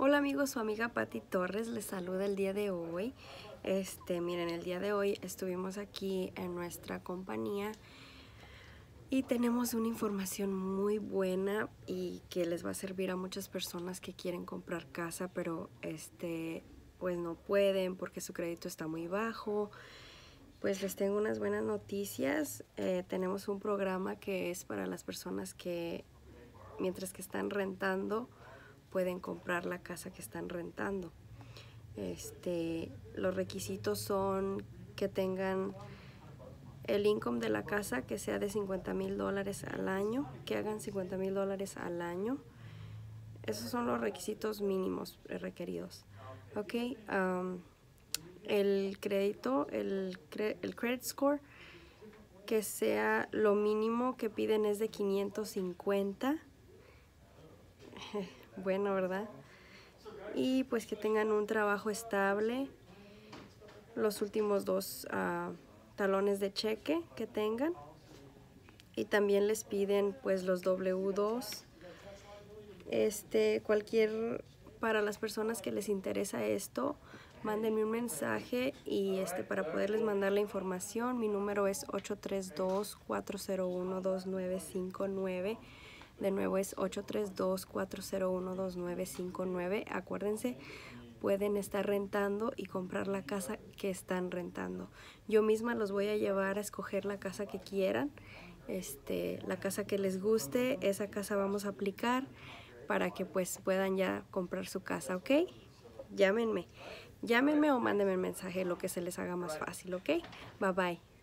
Hola amigos, su amiga Patti Torres les saluda el día de hoy. Este, miren, el día de hoy estuvimos aquí en nuestra compañía y tenemos una información muy buena y que les va a servir a muchas personas que quieren comprar casa, pero este, pues no pueden porque su crédito está muy bajo. Pues les tengo unas buenas noticias. Eh, tenemos un programa que es para las personas que mientras que están rentando pueden comprar la casa que están rentando. Este, los requisitos son que tengan el income de la casa que sea de 50 mil dólares al año, que hagan 50 mil dólares al año. Esos son los requisitos mínimos requeridos. Ok, el crédito, el, el credit score, que sea lo mínimo que piden es de 550 bueno, ¿verdad? Y pues que tengan un trabajo estable, los últimos dos uh, talones de cheque que tengan. Y también les piden pues los W2. Este, cualquier, para las personas que les interesa esto, mándenme un mensaje y este para poderles mandar la información. Mi número es 832-401-2959. De nuevo es 832-401-2959. Acuérdense, pueden estar rentando y comprar la casa que están rentando. Yo misma los voy a llevar a escoger la casa que quieran. Este, la casa que les guste, esa casa vamos a aplicar para que pues puedan ya comprar su casa, ¿ok? Llámenme. Llámenme o mándenme el mensaje, lo que se les haga más fácil, ¿ok? Bye bye.